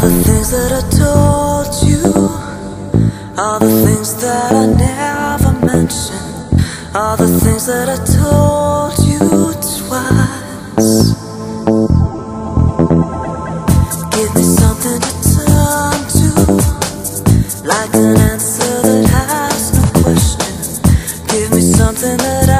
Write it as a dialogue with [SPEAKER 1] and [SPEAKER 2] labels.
[SPEAKER 1] the things that I told you. All the things that I never mentioned. All the things that I told you twice. Give me something to turn to. Like an answer that has no question. Give me something that I